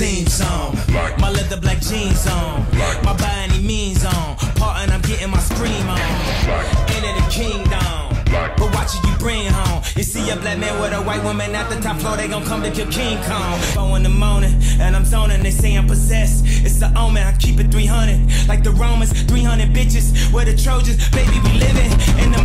theme song. Like my leather black jeans on. Like my by any means on. Partin', I'm getting my scream on. Like Into the kingdom. Like but watch it, you bring home. You see a black man with a white woman at the top floor, they gon' come to kill King Kong. Four in the morning, and I'm zoning, they say I'm possessed. It's the omen, I keep it 300. Like the Romans, 300 bitches, we're the Trojans. Baby, we living in the